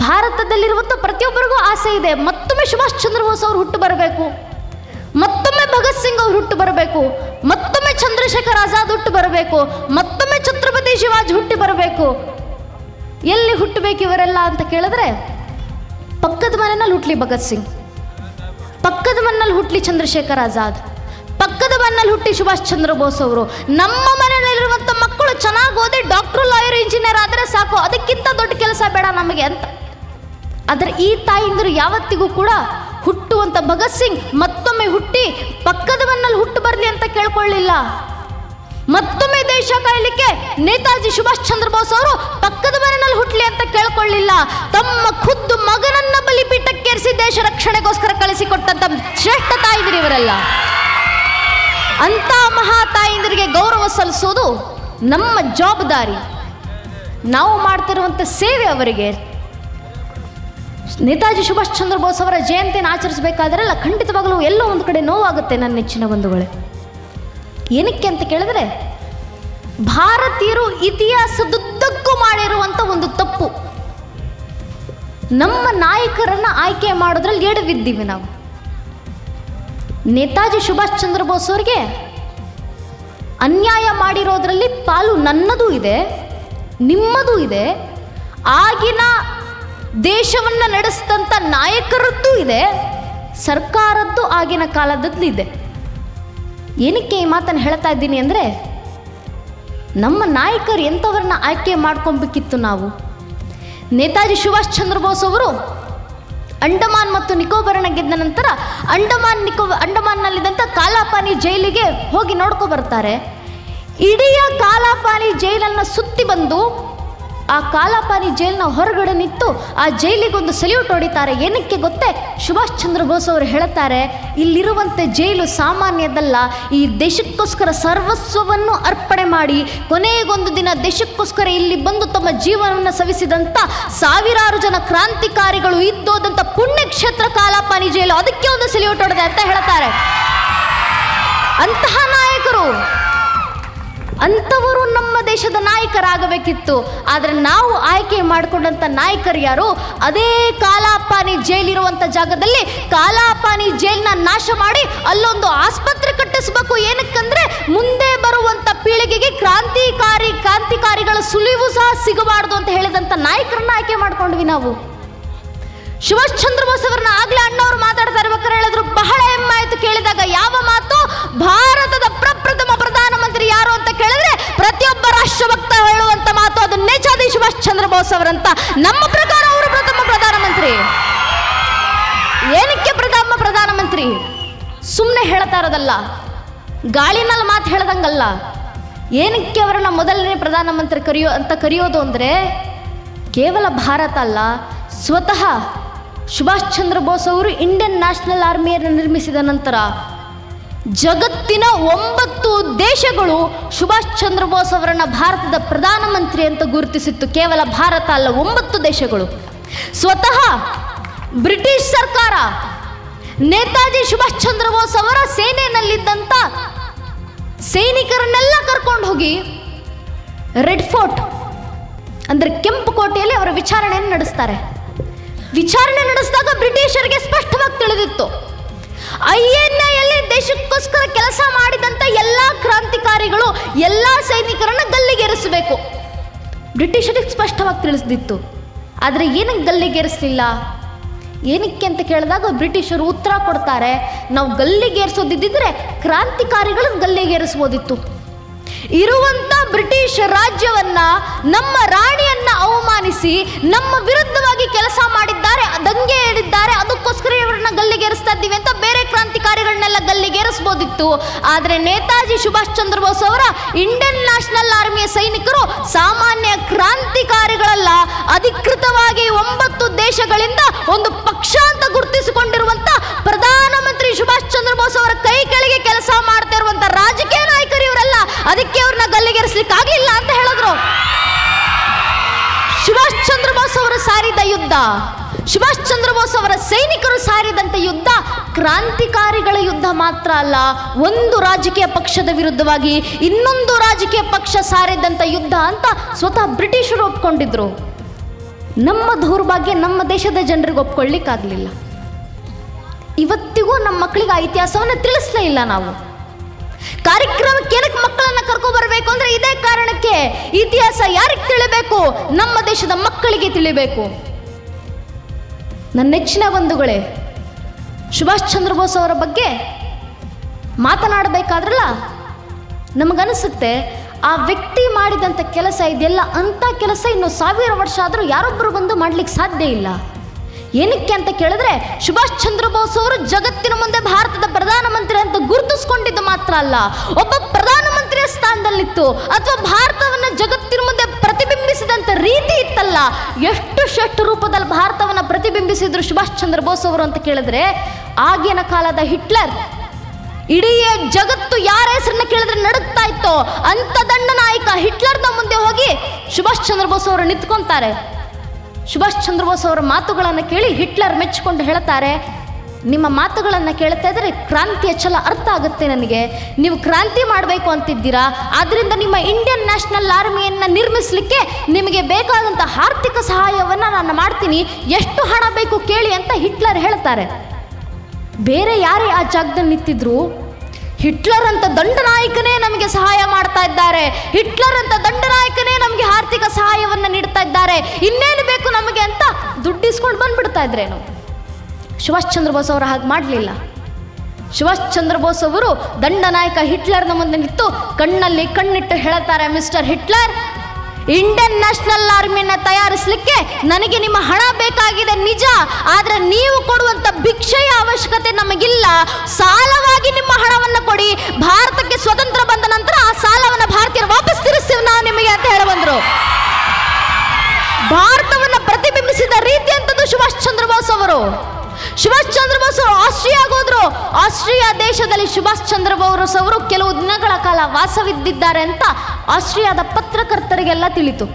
ಭಾರತದಲ್ಲಿರುವಂಥ ಪ್ರತಿಯೊಬ್ಬರಿಗೂ ಆಸೆ ಇದೆ. ಮತ್ತೊಮ್ಮೆ ಸುಭಾಷ್ ಚಂದ್ರ ಬೋಸ್ ಅವರು ಹುಟ್ಟು ಬರಬೇಕು. ಮತ್ತೊಮ್ಮೆ ಭಗತ್ ಸಿಂಗ್ ಅವರು ಹುಟ್ಟು ಬರಬೇಕು. ಮತ್ತೊಮ್ಮೆ ಚಂದ್ರಶೇಖರ್ ಆಜಾದ್ ಹುಟ್ಟು ಬರಬೇಕು. ಮತ್ತೊಮ್ಮೆ ಛತ್ರಪತಿ ಶಿವಾಜಿ ಹುಟ್ಟಿ ಬರಬೇಕು. ಎಲ್ಲಿ ಹುಟ್ಟಬೇಕು ಇವರೆಲ್ಲ ಅಂತ ಕೇಳಿದ್ರೆ ಪಕ್ಕದ ಮನೆಯಲ್ಲಿ ಹುಟ್ಲಿ ಭಗತ್ ಸಿಂಗ್. ಪಕ್ಕದ ಮನೆಯಲ್ಲಿ ಹುಟ್ಲಿ ಚಂದ್ರಶೇಖರ್ ಆಜಾದ್. ಪಕ್ಕದ ಮನೆಯಲ್ಲಿ ಹುಟ್ಟಿ ಸುಭಾಷ್ ಚಂದ್ರ ಬೋಸ್ ಅವರು. ನಮ್ಮ ಮನೆಯಲ್ಲಿರುವಂಥ ಮಕ್ಕಳು ಚೆನ್ನಾಗಿ ಓದಿ ಡಾಕ್ಟ್ರು ಲಾಯರ್ ಇಂಜಿನಿಯರ್ ಆದರೆ ಸಾಕು. ಅದಕ್ಕಿಂತ ದೊಡ್ಡ ಕೆಲಸ ಬೇಡ ನಮಗೆ ಅಂತ. ಆದರೆ ಈ ತಾಯಿಂದರು ಯಾವತ್ತಿಗೂ ಕೂಡ ಹುಟ್ಟುವಂಥ ಭಗತ್ ಸಿಂಗ್ ಮತ್ತೊಮ್ಮೆ ಹುಟ್ಟಿ ಪಕ್ಕದವನ್ನಲ್ಲಿ ಹುಟ್ಟು ಬರಲಿ ಅಂತ ಕೇಳ್ಕೊಳ್ಳಿಲ್ಲ. ಮತ್ತೊಮ್ಮೆ ದೇಶ ಕಾಯಲಿಕ್ಕೆ ನೇತಾಜಿ ಸುಭಾಷ್ ಚಂದ್ರ ಬೋಸ್ ಅವರು ಪಕ್ಕದ ಮನೆಯಲ್ಲಿ ಹುಟ್ಟಲಿ ಅಂತ ಕೇಳ್ಕೊಳ್ಳಿಲ್ಲ. ತಮ್ಮ ಖುದ್ದು ಮಗನನ್ನ ಬಲಿಪೀಠಕ್ಕೇರಿಸಿ ದೇಶ ರಕ್ಷಣೆಗೋಸ್ಕರ ಕಳಿಸಿಕೊಟ್ಟಂತ ಶ್ರೇಷ್ಠ ತಾಯಿದಿರಿ ಇವರೆಲ್ಲ. ಅಂತ ಮಹಾ ತಾಯಿಂದರಿಗೆ ಗೌರವ ಸಲ್ಲಿಸೋದು ನಮ್ಮ ಜವಾಬ್ದಾರಿ. ನಾವು ಮಾಡ್ತಿರುವಂಥ ಸೇವೆ ಅವರಿಗೆ. ನೇತಾಜಿ ಸುಭಾಷ್ ಚಂದ್ರ ಬೋಸ್ ಅವರ ಜಯಂತಿಯನ್ನು ಆಚರಿಸಬೇಕಾದ್ರೆಲ್ಲ ಖಂಡಿತವಾಗಲೂ ಎಲ್ಲೋ ಒಂದು ಕಡೆ ನೋವಾಗುತ್ತೆ ನನ್ನ ನೆಚ್ಚಿನ ಬಂಧುಗಳೇ. ಏನಕ್ಕೆ ಅಂತ ಕೇಳಿದ್ರೆ, ಭಾರತೀಯರು ಇತಿಹಾಸದುದ್ದಕ್ಕೂ ಮಾಡಿರುವಂಥ ಒಂದು ತಪ್ಪು. ನಮ್ಮ ನಾಯಕರನ್ನ ಆಯ್ಕೆ ಮಾಡೋದ್ರಲ್ಲಿ ಎಡವಿದ್ದೀವಿ ನಾವು. ನೇತಾಜಿ ಸುಭಾಷ್ ಚಂದ್ರ ಬೋಸ್ ಅವರಿಗೆ ಅನ್ಯಾಯ ಮಾಡಿರೋದ್ರಲ್ಲಿ ಪಾಲು ನನ್ನದೂ ಇದೆ, ನಿಮ್ಮದೂ ಇದೆ. ಆಗಿನ ದೇಶವನ್ನು ನಡೆಸಿದಂಥ ನಾಯಕರದ್ದು ಇದೆ, ಸರ್ಕಾರದ್ದು ಆಗಿನ ಕಾಲದದ್ದು ಇದೆ. ಏನಕ್ಕೆ ಈ ಮಾತನ್ನು ಹೇಳ್ತಾ ಇದ್ದೀನಿ ಅಂದರೆ, ನಮ್ಮ ನಾಯಕರು ಎಂಥವ್ರನ್ನ ಆಯ್ಕೆ ಮಾಡ್ಕೊಬೇಕಿತ್ತು ನಾವು? ನೇತಾಜಿ ಸುಭಾಷ್ ಚಂದ್ರ ಬೋಸ್ ಅವರು ಅಂಡಮಾನ್ ಮತ್ತು ನಿಕೋಬಾರ್ನ ಗೆದ್ದ ನಂತರ ಅಂಡಮಾನ್ ನಿಕೋ ಅಂಡಮಾನ್ನಲ್ಲಿದ್ದಂಥ ಕಾಲಾಪಾನಿ ಜೈಲಿಗೆ ಹೋಗಿ ನೋಡ್ಕೊ ಬರ್ತಾರೆ. ಇಡೀ ಕಾಲಾಪಾನಿ ಜೈಲನ್ನು ಸುತ್ತಿ ಬಂದು ಆ ಕಾಲಾಪಾನಿ ಜೈಲಿನ ಹೊರಗಡೆ ನಿಂತು ಆ ಜೈಲಿಗೊಂದು ಸಲ್ಯೂಟ್ ಹೊಡಿತಾರೆ. ಏನಕ್ಕೆ ಗೊತ್ತೇ? ಸುಭಾಷ್ ಚಂದ್ರ ಬೋಸ್ ಅವರು ಹೇಳ್ತಾರೆ ಇಲ್ಲಿರುವಂತೆ ಜೈಲು ಸಾಮಾನ್ಯದಲ್ಲ, ಈ ದೇಶಕ್ಕೋಸ್ಕರ ಸರ್ವಸ್ವವನ್ನು ಅರ್ಪಣೆ ಮಾಡಿ, ಕೊನೆಗೊಂದು ದಿನ ದೇಶಕ್ಕೋಸ್ಕರ ಇಲ್ಲಿ ಬಂದು ತಮ್ಮ ಜೀವನವನ್ನು ಸವಿಸಿದಂಥ ಸಾವಿರಾರು ಜನ ಕ್ರಾಂತಿಕಾರಿಗಳು ಇದ್ದೋದಂಥ ಪುಣ್ಯಕ್ಷೇತ್ರ ಕಾಲಾಪಾನಿ ಜೈಲು, ಅದಕ್ಕೆ ಒಂದು ಸಲ್ಯೂಟ್ ಹೊಡೆದೆ ಅಂತ ಹೇಳ್ತಾರೆ ಅಂತಹ ನಾಯಕರು ಅಂಥವರು ನಮ್ಮ ದೇಶದ ನಾಯಕರಾಗಬೇಕಿತ್ತು. ಆದರೆ ನಾವು ಆಯ್ಕೆ ಮಾಡಿಕೊಂಡಂಥ ನಾಯಕರು ಯಾರು? ಅದೇ ಕಾಲಾಪಾನಿ ಜೈಲಿರುವಂಥ ಜಾಗದಲ್ಲಿ ಕಾಲಾಪಾನಿ ಜೈಲನ್ನ ನಾಶ ಮಾಡಿ ಅಲ್ಲೊಂದು ಆಸ್ಪತ್ರೆ ಕಟ್ಟಿಸ್ಬೇಕು ಏನಕ್ಕಂದ್ರೆ ಮುಂದೆ ಬರುವಂಥ ಪೀಳಿಗೆಗೆ ಕ್ರಾಂತಿಕಾರಿ ಕ್ರಾಂತಿಕಾರಿಗಳ ಸುಳಿವು ಸಹ ಸಿಗಬಾರ್ದು ಅಂತ ಹೇಳಿದಂಥ ನಾಯಕರನ್ನ ಆಯ್ಕೆ ಮಾಡ್ಕೊಂಡ್ವಿ ನಾವು. ಸುಭಾಷ್ ಚಂದ್ರ ಬೋಸ್ ಅವರನ್ನ ಆಗ್ಲೇ ಅಣ್ಣವ್ರು ಮಾತಾಡ್ತಾ ಇರ್ಬೇಕಾದ್ರೆ ಹೇಳಿದ್ರು, ಬಹಳ ಹೆಮ್ಮೆ ಆಯ್ತು ಕೇಳಿದಾಗ. ಯಾವ ಮಾತು? ಭಾರತದ ಪ್ರಪ್ರಥಮ ಪ್ರಧಾನಮಂತ್ರಿ ಯಾರು ಅಂತ ಕೇಳಿದ್ರೆ ಪ್ರತಿಯೊಬ್ಬ ರಾಷ್ಟ್ರಭಕ್ತ ಹೇಳುವಂತ ಮಾತು ಅದು ನೇಚಾದಿ ಸುಭಾಷ್ ಚಂದ್ರ ಬೋಸ್ ಅವರಂತ. ನಮ್ಮ ಪ್ರಕಾರ ಅವರು ಪ್ರಥಮ ಪ್ರಧಾನಮಂತ್ರಿ. ಏನಕ್ಕೆ ಪ್ರಥಮ ಪ್ರಧಾನಮಂತ್ರಿ? ಸುಮ್ಮನೆ ಹೇಳ್ತಾ ಇರೋದಲ್ಲ. ಗಾಳಿನಲ್ಲಿ ಮಾತು ಹೇಳ್ದಂಗಲ್ಲ. ಏನಕ್ಕೆ ಅವರನ್ನ ಮೊದಲನೇ ಪ್ರಧಾನಮಂತ್ರಿ ಕರೆಯೋ ಅಂತ ಕರೆಯೋದು ಅಂದರೆ, ಕೇವಲ ಭಾರತ ಅಲ್ಲ, ಸ್ವತಃ ಸುಭಾಷ್ ಚಂದ್ರ ಬೋಸ್ ಅವರು ಇಂಡಿಯನ್ ನ್ಯಾಷನಲ್ ಆರ್ಮಿಯನ್ನು ನಿರ್ಮಿಸಿದ ನಂತರ ಜಗತ್ತಿನ ಒಂಬತ್ತು ದೇಶಗಳು ಸುಭಾಷ್ ಚಂದ್ರ ಬೋಸ್ ಅವರನ್ನು ಭಾರತದ ಪ್ರಧಾನಮಂತ್ರಿ ಅಂತ ಗುರುತಿಸಿತ್ತು. ಕೇವಲ ಭಾರತ ಅಲ್ಲ, ಒಂಬತ್ತು ದೇಶಗಳು. ಸ್ವತಃ ಬ್ರಿಟಿಷ್ ಸರ್ಕಾರ, ನೇತಾಜಿ ಸುಭಾಷ್ ಚಂದ್ರ ಬೋಸ್ ಅವರ ಸೇನೆಯಲ್ಲಿದ್ದಂಥ ಸೈನಿಕರನ್ನೆಲ್ಲ ಕರ್ಕೊಂಡು ಹೋಗಿ ರೆಡ್ ಫೋರ್ಟ್, ಅಂದರೆ ಕೆಂಪು ಕೋಟೆಯಲ್ಲಿ ಅವರ ವಿಚಾರಣೆಯನ್ನು ನಡೆಸ್ತಾರೆ. ವಿಚಾರಣೆ ನಡೆಸಿದಾಗ ಬ್ರಿಟಿಷರಿಗೆ ಸ್ಪಷ್ಟವಾಗಿ ತಿಳಿದಿತ್ತು. ಐ ಎನ್ ಎಲ್ಲಿ ದೇಶಕ್ಕೋಸ್ಕರ ಕೆಲಸ ಮಾಡಿದಂಥ ಎಲ್ಲ ಕ್ರಾಂತಿಕಾರಿಗಳು, ಎಲ್ಲ ಸೈನಿಕರನ್ನು ಗಲ್ಲಿಗೇರಿಸಬೇಕು ಬ್ರಿಟಿಷರಿಗೆ ಸ್ಪಷ್ಟವಾಗಿ ತಿಳಿಸ್ದಿತ್ತು. ಆದರೆ ಏನಕ್ಕೆ ಗಲ್ಲಿಗೇರಿಸಲಿಲ್ಲ ಏನಕ್ಕೆ ಅಂತ ಕೇಳಿದಾಗ ಬ್ರಿಟಿಷರು ಉತ್ತರ ಕೊಡ್ತಾರೆ, ನಾವು ಗಲ್ಲಿಗೇರಿಸೋದಿದ್ದರೆ ಕ್ರಾಂತಿಕಾರಿಗಳನ್ನು ಗಲ್ಲಿಗೇರಿಸ್ಬೋದಿತ್ತು ಇರುವಂತ ಬ್ರಿಟಿಷ್ ರಾಜ್ಯವನ್ನ, ನಮ್ಮ ರಾಣಿಯನ್ನ ಅವಮಾನಿಸಿ, ನಮ್ಮ ವಿರುದ್ಧವಾಗಿ ಕೆಲಸ ಮಾಡಿದ್ದಾರೆ, ದಂಗೆ ಹೇಳಿದ್ದಾರೆ, ಅದಕ್ಕೋಸ್ಕರ ಇವರನ್ನ ಗಲ್ಲಿಗೇರಿಸ್ತಾ ಇದ್ದೀವಿ ಅಂತ ಬೇರೆ ಕ್ರಾಂತಿಕಾರಿಗಳನ್ನೆಲ್ಲ ಗಲ್ಲಿಗೇರಿಸ್ಬೋದಿತ್ತು. ಆದರೆ ನೇತಾಜಿ ಸುಭಾಷ್ ಚಂದ್ರ ಬೋಸ್ ಅವರ ಇಂಡಿಯನ್ ನ್ಯಾಷನಲ್ ಆರ್ಮಿಯ ಸೈನಿಕರು ಸಾಮಾನ್ಯ ಕ್ರಾಂತಿಕಾರಿಗಳಲ್ಲ, ಅಧಿಕೃತವಾಗಿ ಒಂಬತ್ತು ದೇಶಗಳಿಂದ ಒಂದು ಪಕ್ಷ ಅಂತ ಗುರುತಿಸಿಕೊಂಡಿರುವಂತ ಪ್ರಧಾನಮಂತ್ರಿ ಸುಭಾಷ್ ಚಂದ್ರ ಬೋಸ್ ಅವರ ಕೈ ಕೆಳಗೆ ಕೆಲಸ ಮಾಡ್ತಾ ಇರುವಂತ ರಾಜಕೀಯ ಅದಕ್ಕೆ ಅವ್ರನ್ನ ಗಲ್ಲಿಗೇರಿಸ್ಲಿಕ್ಕೆ ಆಗ್ಲಿಲ್ಲ ಅಂತ ಹೇಳಿದ್ರು. ಸುಭಾಷ್ ಚಂದ್ರ ಬೋಸ್ ಅವರು ಸಾರಿದ ಯುದ್ಧ, ಸುಭಾಷ್ ಚಂದ್ರ ಬೋಸ್ ಅವರ ಸೈನಿಕರು ಸಾರಿದಂತ ಯುದ್ಧ ಕ್ರಾಂತಿಕಾರಿಗಳ ಯುದ್ಧ ಮಾತ್ರ ಅಲ್ಲ, ಒಂದು ರಾಜಕೀಯ ಪಕ್ಷದ ವಿರುದ್ಧವಾಗಿ ಇನ್ನೊಂದು ರಾಜಕೀಯ ಪಕ್ಷ ಸಾರಿದಂತ ಯುದ್ಧ ಅಂತ ಸ್ವತಃ ಬ್ರಿಟಿಷರು ಒಪ್ಕೊಂಡಿದ್ರು. ನಮ್ಮ ದೌರ್ಭಾಗ್ಯ ನಮ್ಮ ದೇಶದ ಜನರಿಗೆ ಒಪ್ಕೊಳ್ಳಿಕ್ಕಾಗಲಿಲ್ಲ. ಇವತ್ತಿಗೂ ನಮ್ಮ ಮಕ್ಕಳಿಗೆ ಆ ಇತಿಹಾಸವನ್ನು ತಿಳಿಸ್ಲೇ ಇಲ್ಲ ನಾವು. ಕಾರ್ಯಕ್ರಮಕ್ಕೆ ಏನಕ್ಕೆ ಮಕ್ಕಳನ್ನ ಕರ್ಕೊಂಡು ಬರಬೇಕು ಅಂದ್ರೆ ಇದೇ ಕಾರಣಕ್ಕೆ ಇತಿಹಾಸ ಯಾರಿಗೆ ತಿಳಿಬೇಕು? ನಮ್ಮ ದೇಶದ ಮಕ್ಕಳಿಗೆ ತಿಳಿಬೇಕು. ನನ್ನ ನೆಚ್ಚಿನ ಬಂಧುಗಳೇ, ಸುಭಾಷ್ ಚಂದ್ರ ಬೋಸ್ ಅವರ ಬಗ್ಗೆ ಮಾತನಾಡಬೇಕಾದ್ರಲ್ಲ, ನಮಗನಿಸುತ್ತೆ ಆ ವ್ಯಕ್ತಿ ಮಾಡಿದಂಥ ಕೆಲಸ ಇದೆಲ್ಲ ಅಂಥ ಕೆಲಸ ಇನ್ನು ಸಾವಿರ ವರ್ಷ ಆದರೂ ಯಾರೊಬ್ಬರು ಬಂದು ಮಾಡ್ಲಿಕ್ಕೆ ಸಾಧ್ಯ ಇಲ್ಲ. ಏನಕ್ಕೆ ಅಂತ ಕೇಳಿದ್ರೆ ಸುಭಾಷ್ ಚಂದ್ರ ಬೋಸ್ ಅವರು ಜಗತ್ತಿನ ಮುಂದೆ ಭಾರತದ ಪ್ರಧಾನಮಂತ್ರಿ ಅಂತ ಗುರುತಿಸ್ಕೊಂಡಿದ್ದು ಮಾತ್ರ ಅಲ್ಲ. ಒಬ್ಬ ಪ್ರಧಾನಮಂತ್ರಿಯ ಸ್ಥಾನದಲ್ಲಿತ್ತು. ಅಥವಾ ಭಾರತವನ್ನು ಜಗತ್ತಿನ ಮುಂದೆ ಪ್ರತಿಬಿಂಬಿಸಿದಂಥ ರೀತಿ ಇತ್ತಲ್ಲ. ಎಷ್ಟು ಶೆಟ್ಟು ರೂಪದಲ್ಲಿ ಭಾರತವನ್ನು ಪ್ರತಿಬಿಂಬಿಸಿದ್ರು ಸುಭಾಷ್ ಚಂದ್ರ ಬೋಸ್ ಅವರು ಅಂತ ಕೇಳಿದ್ರೆ ಆಗಿನ ಕಾಲದ ಹಿಟ್ಲರ್ ಇಡೀ ಜಗತ್ತು ಯಾರ ಹೆಸರನ್ನ ಕೇಳಿದ್ರೆ ನಡುಗ್ತಾ ಇತ್ತು ಅಂತ ದಂಡ ನಾಯಕ ಹಿಟ್ಲರ್ನ ಮುಂದೆ ಹೋಗಿ ಸುಭಾಷ್ ಚಂದ್ರ ಬೋಸ್ ಅವರು ನಿಂತ್ಕೊಂತಾರೆ. ಸುಭಾಷ್ ಚಂದ್ರ ಬೋಸ್ ಅವರ ಮಾತುಗಳನ್ನು ಕೇಳಿ ಹಿಟ್ಲರ್ ಮೆಚ್ಚಿಕೊಂಡು ಹೇಳ್ತಾರೆ ನಿಮ್ಮ ಮಾತುಗಳನ್ನು ಕೇಳ್ತಾ ಇದ್ದರೆ ಕ್ರಾಂತಿಯ ಛಲ ಅರ್ಥ ಆಗುತ್ತೆ ನನಗೆ. ನೀವು ಕ್ರಾಂತಿ ಮಾಡಬೇಕು ಅಂತಿದ್ದೀರಾ? ಆದ್ದರಿಂದ ನಿಮ್ಮ ಇಂಡಿಯನ್ ನ್ಯಾಷನಲ್ ಆರ್ಮಿಯನ್ನು ನಿರ್ಮಿಸಲಿಕ್ಕೆ ನಿಮಗೆ ಬೇಕಾದಂಥ ಆರ್ಥಿಕ ಸಹಾಯವನ್ನು ನಾನು ಮಾಡ್ತೀನಿ. ಎಷ್ಟು ಹಣ ಬೇಕು ಕೇಳಿ ಅಂತ ಹಿಟ್ಲರ್ ಹೇಳ್ತಾರೆ ಬೇರೆ ಯಾರೇ ಆ ಜಾಗದಲ್ಲಿ ನಿಂತಿದ್ರು, ಹಿಟ್ಲರ್ ಅಂತ ದಂಡನಾಯಕನೇ ನಮಗೆ ಸಹಾಯ ಮಾಡ್ತಾ ಇದ್ದಾರೆ. ಹಿಟ್ಲರ್ ಅಂತ ದಂಡನಾಯಕನೇ ಆರ್ಥಿಕ ಸಹಾಯವನ್ನು ನೀಡ್ತಾ ಇದ್ದಾರೆ. ಇನ್ನೇನು ಬೇಕು ನಮಗೆ ಅಂತ ದುಡ್ಡಿಸ್ಕೊಂಡು ಬಂದ್ಬಿಡ್ತಾ ಇದ್ರೇನು? ಸುಭಾಷ್ ಚಂದ್ರ ಬೋಸ್ ಅವರು ಹಾಗೆ ಮಾಡಲಿಲ್ಲ. ಸುಭಾಷ್ ಚಂದ್ರ ಬೋಸ್ ಅವರು ದಂಡನಾಯಕ ಹಿಟ್ಲರ್ನ ಮುಂದೆ ನಿಂತು ಕಣ್ಣಲ್ಲಿ ಕಣ್ಣಿಟ್ಟು ಹೇಳ್ತಾರೆ, ಮಿಸ್ಟರ್ ಹಿಟ್ಲರ್, ಇಂಡಿಯನ್ ನ್ಯಾಷನಲ್ ಆರ್ಮಿನ ತಯಾರಿಸಲಿಕ್ಕೆ ನನಗೆ ನಿಮ್ಮ ಹಣ ಬೇಕಾಗಿದೆ ನಿಜ. ಆದರೆ ನೀವು ಕೊಡುವಂತ ಭಿಕ್ಷೆಯ ಅವಶ್ಯಕತೆ ನಮಗಿಲ್ಲ. ಸಾಲವಾಗಿ ನಿಮ್ಮ ಹಣವನ್ನು ಕೊಡಿ. ಭಾರತಕ್ಕೆ ಭಾರತವನ್ನು ಪ್ರತಿಬಿಂಬಿಸಿದ ರೀತಿ ಅಂತದ್ದು ಸುಭಾಷ್ ಚಂದ್ರ ಬೋಸ್ ಅವರು. ಸುಭಾಷ್ ಚಂದ್ರ ಬೋಸ್ ಅವರು ಆಸ್ಟ್ರಿಯಾಗ ಹೋದ್ರು ಆಸ್ಟ್ರಿಯಾ ದೇಶದಲ್ಲಿ ಸುಭಾಷ್ ಚಂದ್ರ ಬೋಸ್ ಅವರು ಕೆಲವು ದಿನಗಳ ಕಾಲ ವಾಸವಿದ್ದಿದ್ದಾರೆ ಅಂತ ಆಸ್ಟ್ರಿಯಾದ ಪತ್ರಕರ್ತರಿಗೆಲ್ಲ ತಿಳಿತು.